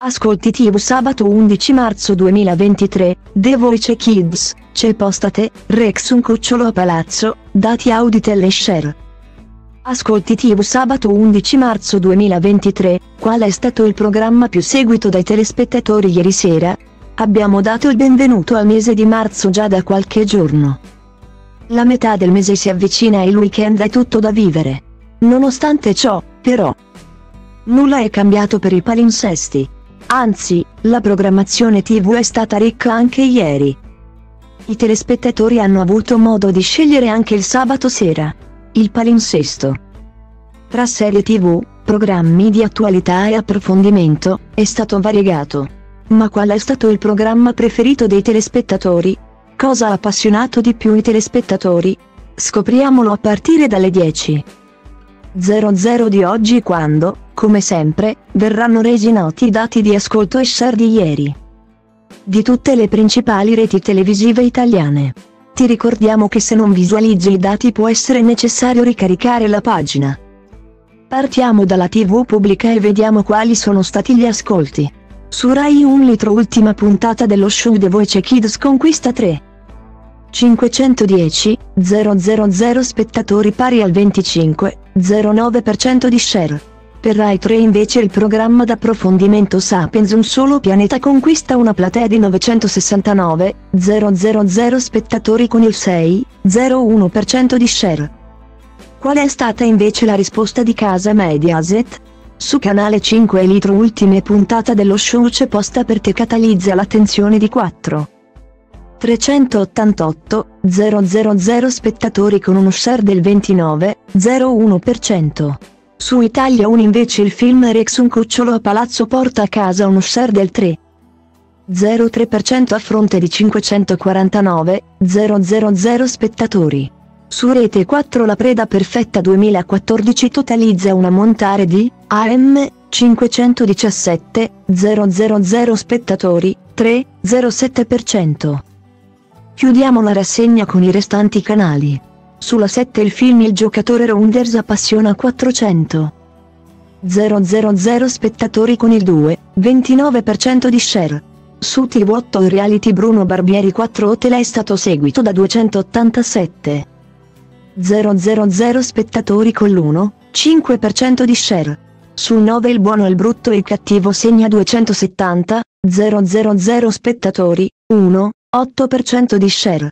Ascolti TV sabato 11 marzo 2023, The Voice Kids, c'è postate, Rex un cucciolo a palazzo, dati Auditel e Share. Ascolti TV sabato 11 marzo 2023, qual è stato il programma più seguito dai telespettatori ieri sera? Abbiamo dato il benvenuto al mese di marzo già da qualche giorno. La metà del mese si avvicina e il weekend è tutto da vivere. Nonostante ciò, però, nulla è cambiato per i palinsesti. Anzi, la programmazione TV è stata ricca anche ieri. I telespettatori hanno avuto modo di scegliere anche il sabato sera. Il palinsesto. Tra serie TV, programmi di attualità e approfondimento, è stato variegato. Ma qual è stato il programma preferito dei telespettatori? Cosa ha appassionato di più i telespettatori? Scopriamolo a partire dalle 10. 00 di oggi quando, come sempre, verranno resi noti i dati di ascolto e share di ieri. Di tutte le principali reti televisive italiane. Ti ricordiamo che se non visualizzi i dati può essere necessario ricaricare la pagina. Partiamo dalla TV pubblica e vediamo quali sono stati gli ascolti. Su Rai 1 litro ultima puntata dello show The Voice Kids conquista 3. 510, 000 spettatori pari al 25,09% di share. Per Rai 3 invece il programma d'approfondimento Sapiens Un solo pianeta conquista una platea di 969,000 spettatori con il 6,01% di share. Qual è stata invece la risposta di casa Mediaset? Su canale 5 Litro ultime puntata dello show c'è posta per te catalizza l'attenzione di 4. 388 000 spettatori con uno share del 29,01%. Su Italia 1 invece il film Rex un cucciolo a palazzo porta a casa uno share del 3,03% a fronte di 549 000 spettatori. Su Rete 4 La Preda Perfetta 2014 totalizza un ammontare di AM 517 000 spettatori, 3,07%. Chiudiamo la rassegna con i restanti canali. Sulla 7 il film Il giocatore Rounders appassiona 400. 000 spettatori con il 2, 29% di share. Su TV8 il reality Bruno Barbieri 4 Hotel è stato seguito da 287. 000 spettatori con l'1, 5% di share. Sul 9 il buono il brutto e il cattivo segna 270, 000 spettatori, 1, 8% di share.